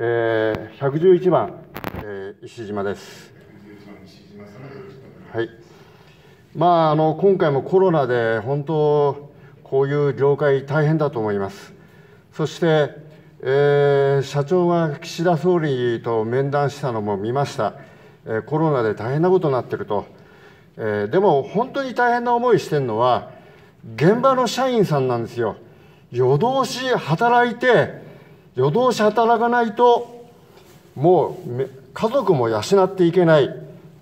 えー、111番、えー、石島です。はい。まあ、あの、今回もコロナで本当、こういう業界大変だと思います。そして、えー、社長が岸田総理と面談したのも見ました。えー、コロナで大変なことになってると。えー、でも、本当に大変な思いしてるのは、現場の社員さんなんですよ。夜通し働いて、夜通し働かないと、もう家族も養っていけない、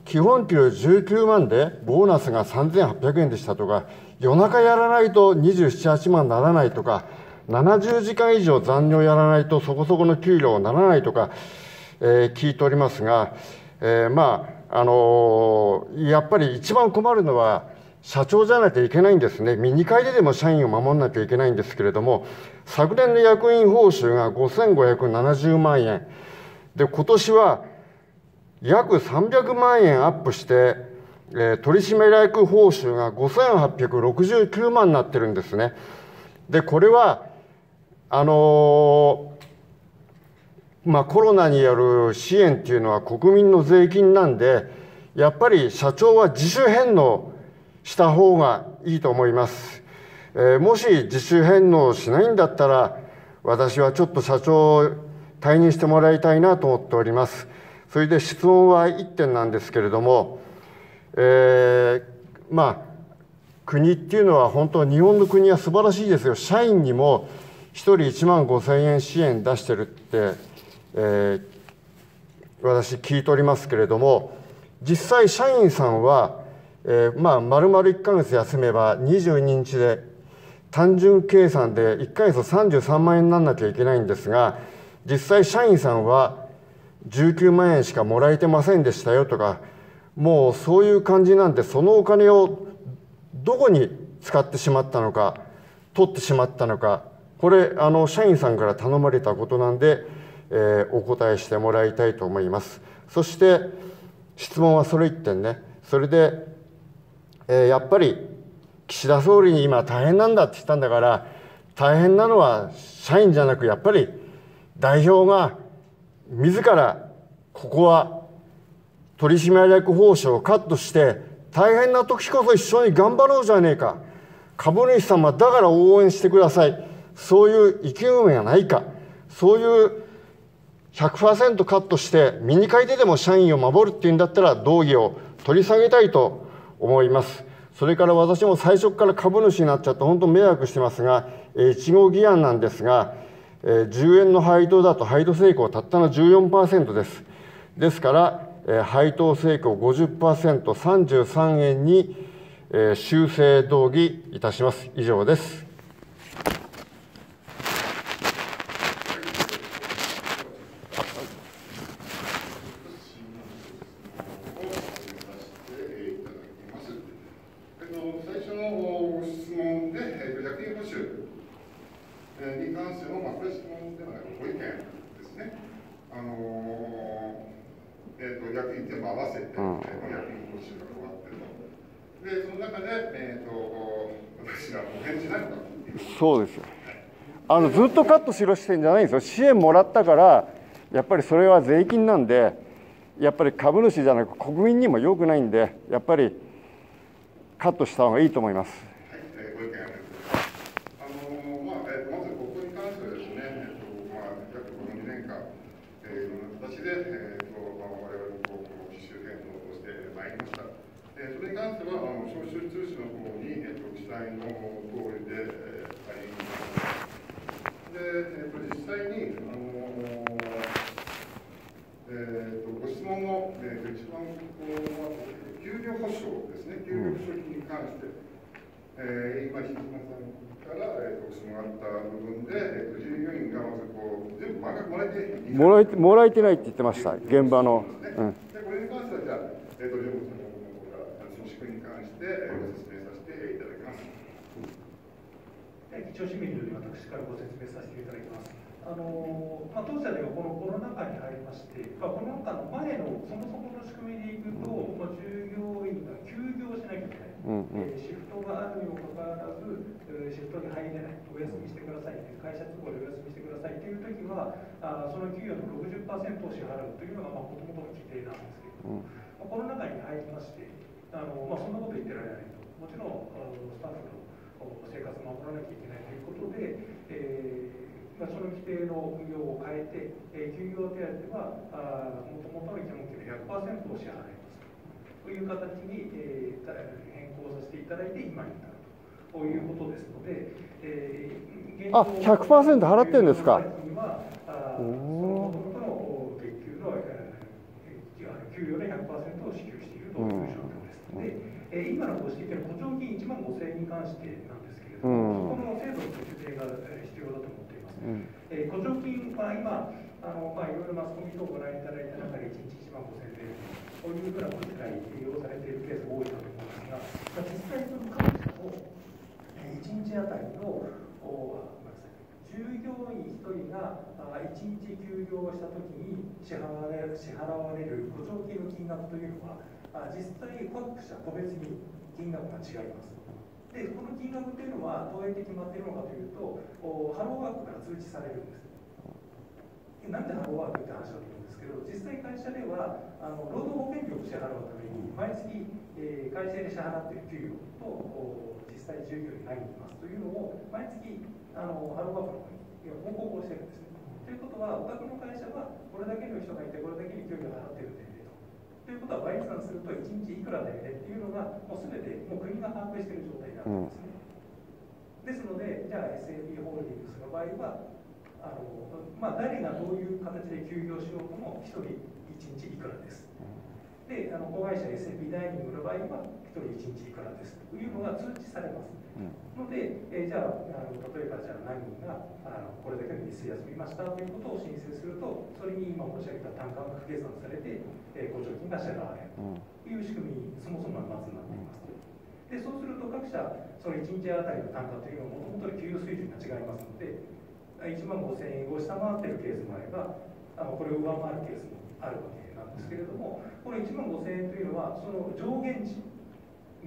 基本給19万で、ボーナスが3800円でしたとか、夜中やらないと27、8万ならないとか、70時間以上残業やらないとそこそこの給料ならないとか、えー、聞いておりますが、えー、まあ、あのー、やっぱり一番困るのは、社長じゃなきゃいけないんですね。ミニ会ででも社員を守らなきゃいけないんですけれども、昨年の役員報酬が5570万円。で、今年は約300万円アップして、えー、取締役報酬が5869万になってるんですね。で、これは、あのー、まあ、コロナによる支援っていうのは国民の税金なんで、やっぱり社長は自主返納した方がいいと思います。えー、もし自主返納しないんだったら、私はちょっと社長を退任してもらいたいなと思っております。それで質問は1点なんですけれども、えー、まあ、国っていうのは本当日本の国は素晴らしいですよ。社員にも1人1万5千円支援出してるって、えー、私聞いておりますけれども、実際社員さんはえー、まあ丸々1ヶ月休めば22日で単純計算で1ヶ月33万円にならなきゃいけないんですが実際社員さんは19万円しかもらえてませんでしたよとかもうそういう感じなんでそのお金をどこに使ってしまったのか取ってしまったのかこれあの社員さんから頼まれたことなんで、えー、お答えしてもらいたいと思います。そして質問はそれ1点ね。それでえ、やっぱり岸田総理に今大変なんだって言ったんだから大変なのは社員じゃなくやっぱり代表が自らここは取締役報酬をカットして大変な時こそ一緒に頑張ろうじゃねえか。株主様だから応援してください。そういう意気込みがないか。そういう100%カットしてミニ会ででも社員を守るっていうんだったら道義を取り下げたいと思います。それから私も最初から株主になっちゃって本当迷惑してますが、1号議案なんですが、10円の配当だと配当成功たったの14%です。ですから、配当成功50%、33円に修正動議いたします。以上です。そうですよ。あのずっとカットしろしてんじゃないんですよ。支援もらったからやっぱりそれは税金なんでやっぱり株主じゃなく国民にも良くないんでやっぱりカットした方がいいと思います。通りでありますで、えー、と実際に、あのえーと、ご質問の、えー、と一番こう給料保障ですね、給料保障金に関して、えー、今、日島さんから、えー、ご質問があった部分で、えー、と従業員がまずこう全部満額もらえてもらえてもらえてないって言ってました、現場の。うん、でこれに関してはじゃあ、えーと両国の方からその仕組みに関して、えー、ご説明させていただきます。議長市民より私からご説明させていただきます。あのまあ、当社ではこのコロナ禍に入りまして、まあ、コロナ禍の前のそもそもの仕組みでいくと、まあ、従業員が休業しなきゃいけない。うんうん、えー、シフトがあるにもかかわらず、えー、シフトに入れない、お休みしてください、会社都合でお休みしてくださいという時は、は、あその給与の60%を支払うというのがもともとの規定なんですけれど。も、うん、コロナ禍に入りまして、あのまあ、そんなこと言ってられないと、もちろんあのスタッフの生活を守らなきゃいけないということで、えーまあ、その規定の運用を変えて、えー、休業手当はもともとの基本給の100%を支払いますという形に、えー、変更させていただいて今に至るということですので、えー、あ100%払ってるんですか？給与の100%を支給しているという状況ですので。えー、今のご指摘の補助金1万5000円に関してなんですけれども、うん、そこの制度の修正が必要だと思っています。うん、えー、補助金は今、あのまあ、いろいろマスコミ等をご覧いただいた中で1日1万5000円で、こういうふうな小遣い利用されているケースが多いかと思いますが、まあ、実際その各社の1日あたりのお従業員1人が1日休業したときに支払われる支払われる補助金の金額というのは、あ実際各社個別に金額が違います。で、この金額というのはどうやって決まっているのかというと、ハローワークから通知されるんです。なんでハローワークって話だと思うんですけど、実際会社ではあの労働保険料を支払うために、毎月、えー、会社で支払っている給与と実際従業員に入りますというのを、毎月あのハローワークの方に報告をしてるんですね。ということは、お宅の会社はこれだけの人がいて、これだけに給与を払ってるんで、ということは倍算すると1日いくらだよねっていうのがもう全てもう国が把握している状態になるんですね、ですのでじゃあ SAP ホールディングスの場合はあの、まあ、誰がどういう形で休業しようとも1人1日いくらですであの子会社 SAP ダイニングの場合は1人1日いくらですというのが通知されます。ので、えー、じゃああの例えばじゃあ何人があのこれだけの日数休みましたということを申請するとそれに今申し上げた単価が計算されて、えー、補助金が支払われるという仕組みにそもそもはまずなっています。でそうすると各社その1日あたりの単価というのはもともとの給与水準が違いますので1万5000円を下回っているケースもあればあのこれを上回るケースもあるわけなんですけれどもこの1万5000円というのはその上限値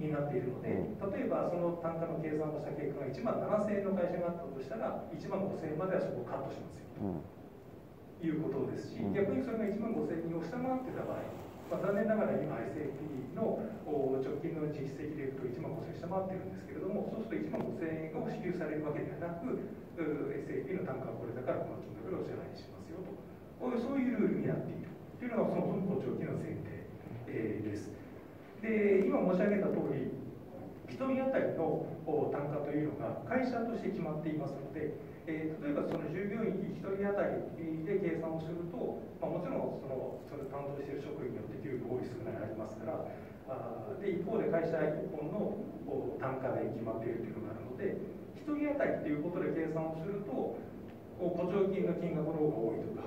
になっているので、例えばその単価の計算をした結果が1万7000円の会社があったとしたら、1万5000円まではそこをカットしますよと、いうことですし、逆にそれが1万5000円を下回ってた場合、まあ、残念ながら今 SAP の直近の実績でいうと1万5000円下回ってるんですけれども、そうすると1万5000円を支給されるわけではなく、SAP の単価はこれだからこの金額でお支払いしますよと、そういうルールになっているというのがそもそも補聴器の前提、えです。で今申し上げた通り1人当たりの単価というのが会社として決まっていますので、えー、例えばその従業員1人当たりで計算をすると、まあ、もちろんそのそれ担当している職員によって給与多い少ないありますからあで一方で会社1本の単価で決まっているというのがあるので1人当たりということで計算をすると補助金の金額の方が多いとか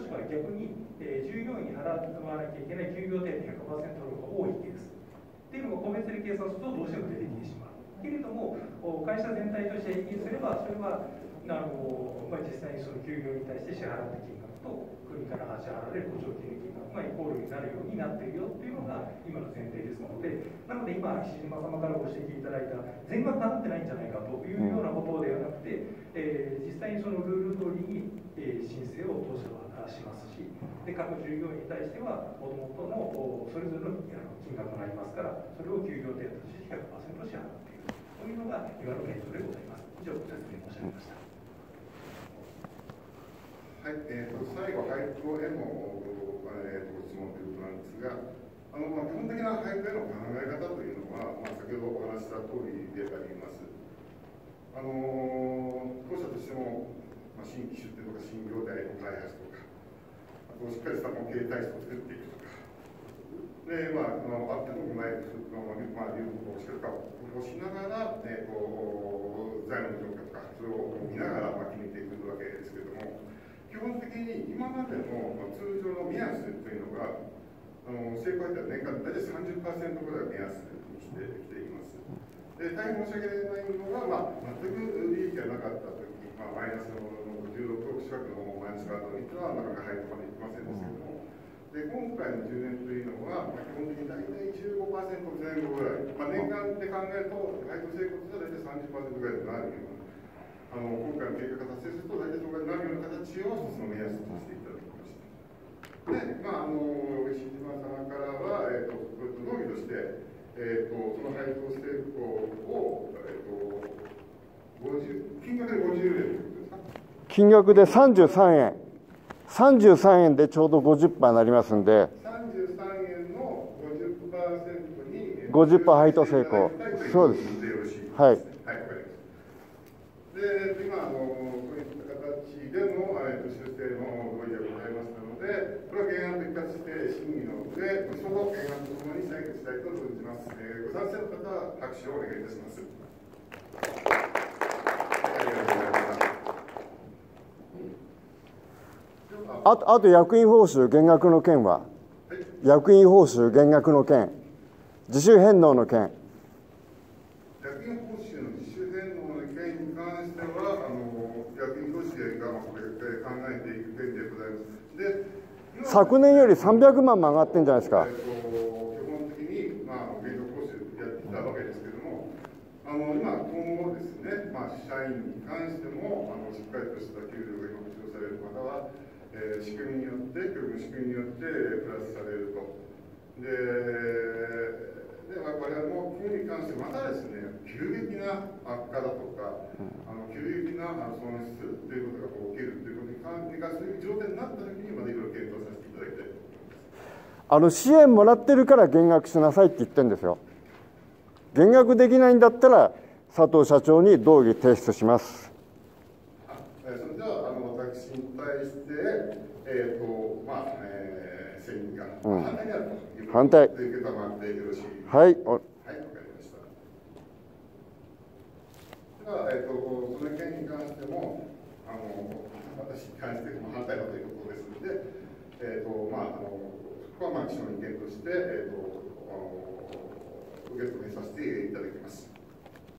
もしくは逆に、えー、従業員に払わなきゃいけない給与手当100%の方が多いケース。っていうのが個別に計算するとどうしても出てきてしまう。けれども会社全体として平均すればそれはあの、まあ、実際にその休業に対して支払った金額と国から支払われる補助金の金額がイコールになるようになっているよっていうのが今の前提ですのでなので今石島様からご指摘いただいた全額払ってないんじゃないかというようなことではなくて、えー、実際にそのルール通り、申請を当社はしますしで各従業員に対してはもともとのそれぞれの金額がありますからそれを給与手当として100%支払っているというのが今の現状でございます以上ご説明申し上げましたはい、えーと、最後、配布への、えーと、ご質問ということなんですが、あのまあ、基本的な配布への考え方というのは、まあ、先ほどお話した通りであります。あの当社としても、まあ、新規出店とか新業態の開発とか、こうしっかりした模型体質を作っていくとか、で、まあ、あのある程度うまい、まあ、いうことをしっかをしながら、ね、こう財務の状況とか、それを見ながら、まあ、決めていくわけですけれども、基本的に今までの、まあ、通常の目安というのが、あの成功率は年間大体30%ぐらい目安にしてきています。で大変申し訳ないのが、まあ、全く利益がなかったとき、まあ、マイナスの16億近くのマイナスがあったとはなかなか入るまでいきませんですけども、で今回の10年というのは、まあ、基本的に大体15%前後ぐらい、まあ、年間で考えると、配当成功率は大体30%ぐらいになるような、あの今回の計画が達成すると、大体そこになるような形一応一つの目安としていただきました。で、まあ、あの石島様からは、えーと、同義として、えーと、その配当成功を、えーと、50金額で50円。ということ金額で33円、33円でちょうど50%になりますんで、33円の50%に50%配当成功。そうです。はい。はい、で、今、あの、そういった形での、えっと、修正の合意でございましたので、これは原案と一括して審議の上、後ほど原案とともに採決したいと存じます。えーご賛成の方は拍手をお願いいたします。ありがとうございました。あとあと役員報酬減額の件は、役員報酬減額の件、自主返納の件、役員報酬の自主返納の件に関しては、あの役員報酬がまあこれで考えていく点でございます。で、今昨年より300万も上がってんじゃないですかえ。っと基本的にまあ原則報酬やってきたわけですけども、あの今今後ですね、まあ社員に関してもあのしっかりとした給料が今保障される方は、えー仕組みによって教育の仕組みによってプラスされると。で、で我々も国に関してまたですね、急激な悪化だとか、あの急激な損失ということがこう起きるということに関係がそういう状態になったときにまでいろいろ検討させていただきたいと思います。あの支援もらってるから減額しなさいって言ってるんですよ。減額できないんだったら、佐藤社長に動議提出します。あえーそれではあの私に対して、えーとまあえー、選議がうん反対であるということでよろしいはい、おはい、わかりました。では、えっ、と、その件に関しても、あの、私に関しても反対だということですので、えっ、と、まあ、あの、そこはまあ、基礎の意見として、えっ、と、あの、受け止めさせていただきます。